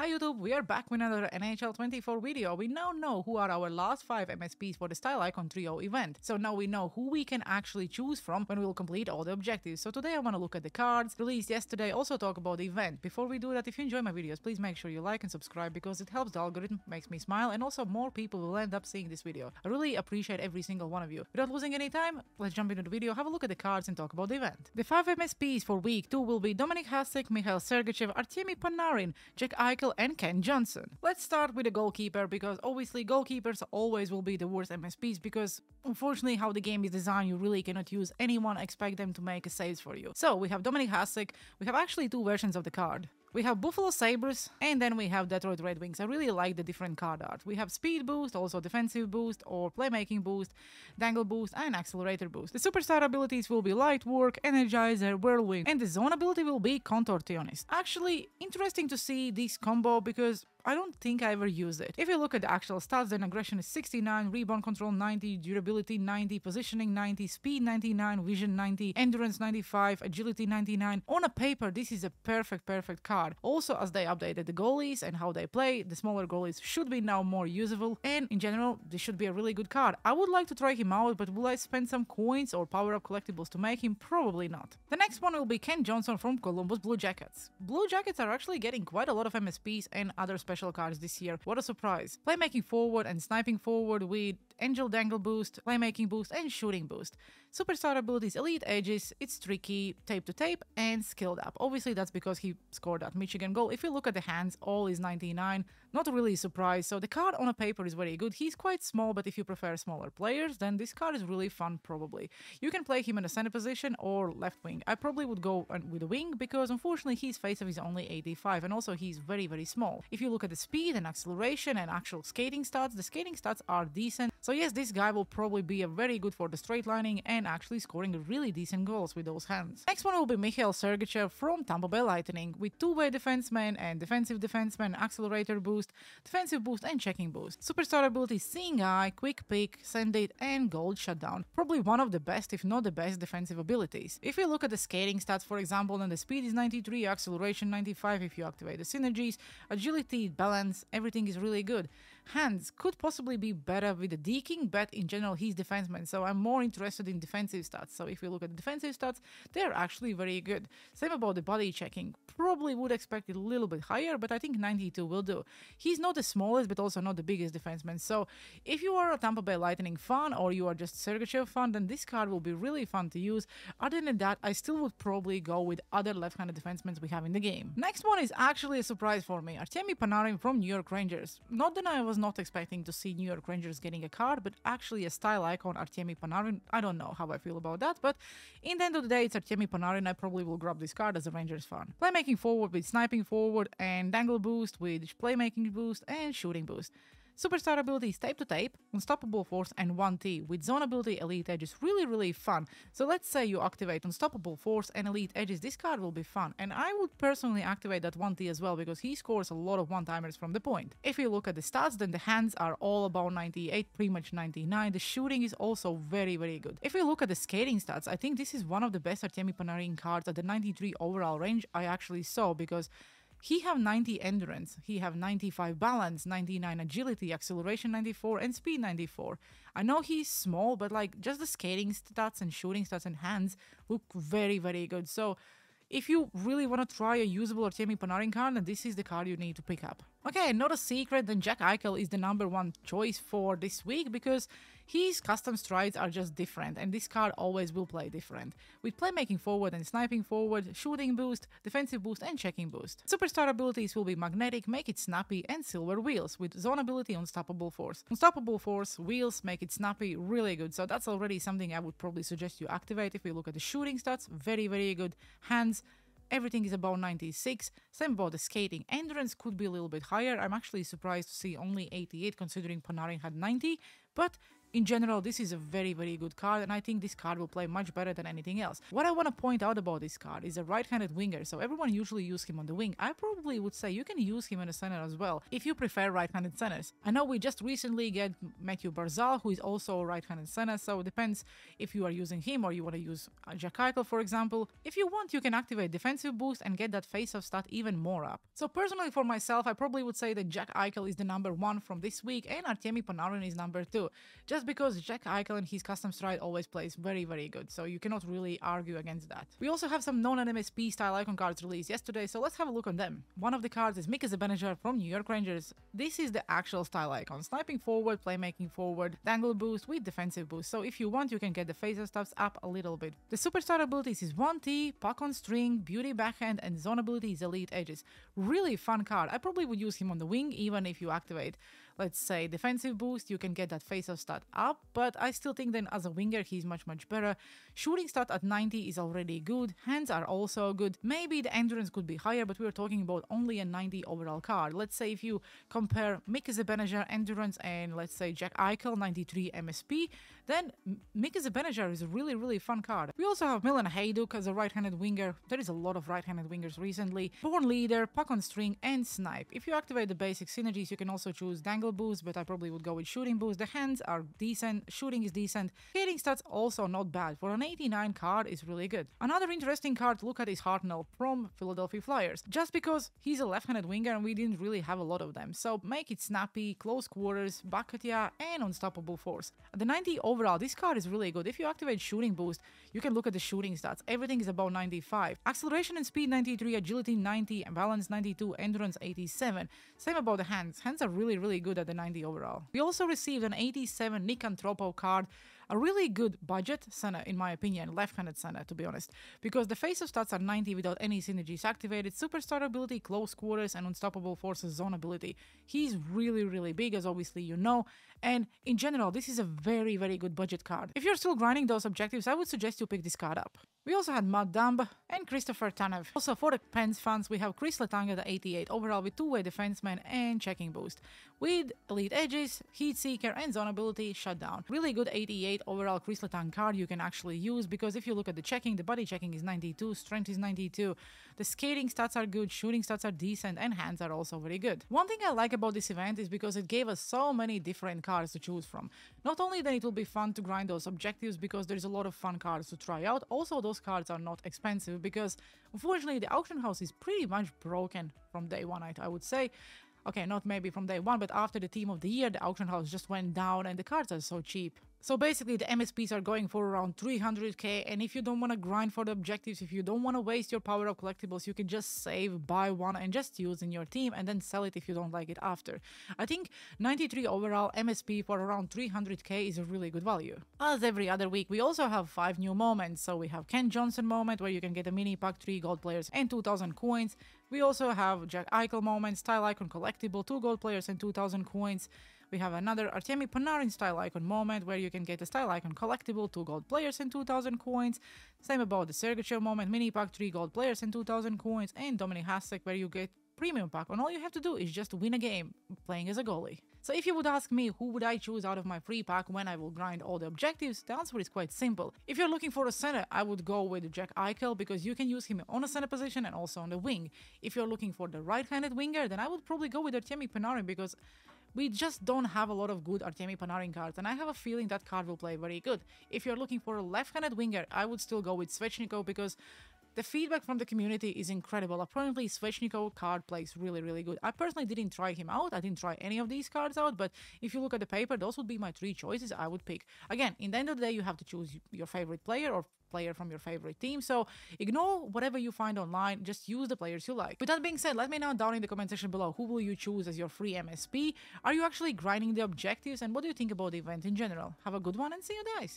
Hi YouTube, we are back with another NHL 24 video. We now know who are our last 5 MSPs for the Style Icon Trio event. So now we know who we can actually choose from when we will complete all the objectives. So today I want to look at the cards released yesterday, also talk about the event. Before we do that, if you enjoy my videos, please make sure you like and subscribe because it helps the algorithm, makes me smile, and also more people will end up seeing this video. I really appreciate every single one of you. Without losing any time, let's jump into the video, have a look at the cards and talk about the event. The 5 MSPs for week 2 will be Dominik Hasek, Mikhail Sergachev, Artemi Panarin, Jack Eichel, and Kent Johnson. Let's start with the goalkeeper because obviously goalkeepers always will be the worst MSPs because unfortunately how the game is designed you really cannot use anyone expect them to make saves for you. So we have Dominik Hasek, we have actually two versions of the card. We have Buffalo Sabres and then we have Detroit Red Wings. I really like the different card art. We have speed boost, also defensive boost or playmaking boost, dangle boost and accelerator boost. The superstar abilities will be light work, energizer, whirlwind and the zone ability will be contortionist. Actually, interesting to see this combo because I don't think I ever used it. If you look at the actual stats, then aggression is 69, rebound control 90, durability 90, positioning 90, speed 99, vision 90, endurance 95, agility 99. On a paper, this is a perfect, perfect card. Also, as they updated the goalies and how they play, the smaller goalies should be now more usable. And in general, this should be a really good card. I would like to try him out, but will I spend some coins or power-up collectibles to make him? Probably not. The next one will be Kent Johnson from Columbus Blue Jackets. Blue Jackets are actually getting quite a lot of MSPs and other special cards this year. What a surprise. Playmaking forward and sniping forward with Angel Dangle boost, playmaking boost, and shooting boost. Superstar abilities, elite edges, it's tricky, tape to tape, and skilled up. Obviously, that's because he scored that Michigan goal. If you look at the hands, all is 99. Not really surprised. So the card on a paper is very good. He's quite small, but if you prefer smaller players, then this card is really fun, probably. You can play him in a center position or left wing. I probably would go with a wing because unfortunately his face-off is only 85 and also he's very, very small. If you look at the speed and acceleration and actual skating stats, the skating stats are decent. So yes, this guy will probably be a very good for the straight lining and actually scoring really decent goals with those hands. Next one will be Mikhail Sergachev from Tampa Bay Lightning with two-way defenseman and defensive defenseman, accelerator boost, defensive boost and checking boost. Superstar ability Seeing Eye, Quick Pick, Send It and Gold Shutdown. Probably one of the best if not the best defensive abilities. If you look at the skating stats for example then the speed is 93, acceleration 95 if you activate the synergies, agility, balance, everything is really good. Hands could possibly be better with the deking, but in general he's defenseman, so I'm more interested in defensive stats. So if you look at the defensive stats, they're actually very good. Same about the body checking. Probably would expect it a little bit higher, but I think 92 will do. He's not the smallest, but also not the biggest defenseman. So if you are a Tampa Bay Lightning fan or you are just Sergachev fan, then this card will be really fun to use. Other than that, I still would probably go with other left-handed defensemen we have in the game. Next one is actually a surprise for me. Artemi Panarin from New York Rangers. Not that I was not expecting to see New York Rangers getting a card, but actually a style icon, Artemi Panarin. I don't know how I feel about that, but in the end of the day, it's Artemi Panarin. I probably will grab this card as a Rangers fan. Playmaking forward with sniping forward and dangle boost with playmaking boost and shooting boost. Superstar ability is Tape to Tape, Unstoppable Force and 1T, with Zone ability Elite Edge is really really fun. So let's say you activate Unstoppable Force and Elite Edges, this card will be fun. And I would personally activate that 1T as well because he scores a lot of one-timers from the point. If you look at the stats, then the hands are all about 98, pretty much 99. The shooting is also very very good. If you look at the skating stats, I think this is one of the best Artemi Panarin cards at the 93 overall range I actually saw because he have 90 endurance, he have 95 balance, 99 agility, acceleration 94, and speed 94. I know he's small, but like just the skating stats and shooting stats and hands look very, very good. So if you really want to try a usable Artemi Panarin card, then this is the card you need to pick up. Okay, not a secret, then Jack Eichel is the number one choice for this week because his custom strides are just different and this card always will play different. With playmaking forward and sniping forward, shooting boost, defensive boost and checking boost. Superstar abilities will be magnetic, make it snappy and silver wheels with zone ability unstoppable force. Unstoppable force, wheels, make it snappy, really good. So that's already something I would probably suggest you activate if you look at the shooting stats, very very good. Hands, everything is about 96. Same about the skating. Endurance could be a little bit higher. I'm actually surprised to see only 88 considering Panarin had 90, but in general, this is a very, very good card, and I think this card will play much better than anything else. What I want to point out about this card is a right-handed winger, so everyone usually use him on the wing. I probably would say you can use him in a center as well, if you prefer right-handed centers. I know we just recently get Mathew Barzal, who is also a right-handed center, so it depends if you are using him or you want to use uh, Jack Eichel, for example. If you want, you can activate defensive boost and get that face-off stat even more up. So personally for myself, I probably would say that Jack Eichel is the number one from this week and Artemi Panarin is number two, just because Jack Eichel and his custom stride always plays very very good, so you cannot really argue against that. We also have some non-MSP style icon cards released yesterday, so let's have a look on them. One of the cards is Mika Zibanejad from New York Rangers. This is the actual style icon, sniping forward, playmaking forward, dangle boost with defensive boost, so if you want you can get the face-off stuffs up a little bit. The superstar abilities is 1T, puck on string, beauty backhand and zone ability is elite edges. Really fun card, I probably would use him on the wing even if you activate let's say defensive boost, you can get that face-off stat up, but I still think then as a winger he's much much better. Shooting stat at 90 is already good, hands are also good, maybe the endurance could be higher, but we're talking about only a 90 overall card. Let's say if you compare Mika Zibanejad endurance and let's say Jack Eichel 93 MSP, then Mika Zibanejad is a really really fun card. We also have Milan Hejduk as a right-handed winger, there is a lot of right-handed wingers recently, Born Leader, Puck on String and Snipe. If you activate the basic synergies you can also choose Dangle boost, but I probably would go with shooting boost. The hands are decent, shooting is decent. Skating stats also not bad. For an 89 card is really good. Another interesting card look at is Hartnell from Philadelphia Flyers, just because he's a left-handed winger and we didn't really have a lot of them. So make it snappy, close quarters, Bakatia and unstoppable force. The 90 overall, this card is really good. If you activate shooting boost, you can look at the shooting stats. Everything is about 95. Acceleration and speed 93, agility 90, balance 92, endurance 87. Same about the hands. Hands are really, really good at the 90 overall. We also received an 87 Nick Anthropo card a really good budget center, in my opinion, left-handed center, to be honest, because the face-off stats are 90 without any synergies activated, superstar ability, close quarters, and unstoppable forces zone ability. He's really, really big, as obviously you know, and in general, this is a very, very good budget card. If you're still grinding those objectives, I would suggest you pick this card up. We also had Matt Dumba and Christopher Tanev. Also for the Pens fans, we have Chris Letang at 88 overall with two-way defenseman and checking boost. With elite edges, heat seeker and zone ability shutdown. Really good 88 overall Chris Letang card you can actually use because if you look at the checking, the body checking is 92, strength is 92, the skating stats are good, shooting stats are decent and hands are also very good. One thing I like about this event is because it gave us so many different cards to choose from. Not only then it will be fun to grind those objectives because there's a lot of fun cards to try out, also those cards are not expensive because unfortunately the auction house is pretty much broken from day one, I would say. Okay, not maybe from day one, but after the team of the year, the auction house just went down and the cards are so cheap. So basically the MSPs are going for around 300k and if you don't want to grind for the objectives, if you don't want to waste your power up collectibles, you can just save, buy one and just use in your team and then sell it if you don't like it after. I think 93 overall MSP for around 300k is a really good value. As every other week, we also have 5 new moments. So we have Kent Johnson moment where you can get a mini pack, 3 gold players and 2000 coins. We also have Jack Eichel moment, style icon collectible, 2 gold players and 2000 coins. We have another Artemi Panarin style icon moment where you can get a style icon collectible, 2 gold players and 2000 coins. Same about the Sergachev moment, mini pack, 3 gold players and 2000 coins. And Dominik Hasek where you get premium pack and all you have to do is just win a game playing as a goalie. So if you would ask me who would I choose out of my free pack when I will grind all the objectives, the answer is quite simple. If you're looking for a center, I would go with Jack Eichel because you can use him on a center position and also on the wing. If you're looking for the right-handed winger, then I would probably go with Artemi Panarin because we just don't have a lot of good Artemi Panarin cards, and I have a feeling that card will play very good. If you're looking for a left-handed winger, I would still go with Svechnikov because the feedback from the community is incredible. Apparently, Svechnikov card plays really, really good. I personally didn't try him out. I didn't try any of these cards out, but if you look at the paper, those would be my three choices I would pick. Again, in the end of the day, you have to choose your favorite player or player from your favorite team. So ignore whatever you find online, just use the players you like. With that being said, let me know down in the comment section below who will you choose as your free MSP? Are you actually grinding the objectives and what do you think about the event in general? Have a good one and see you guys!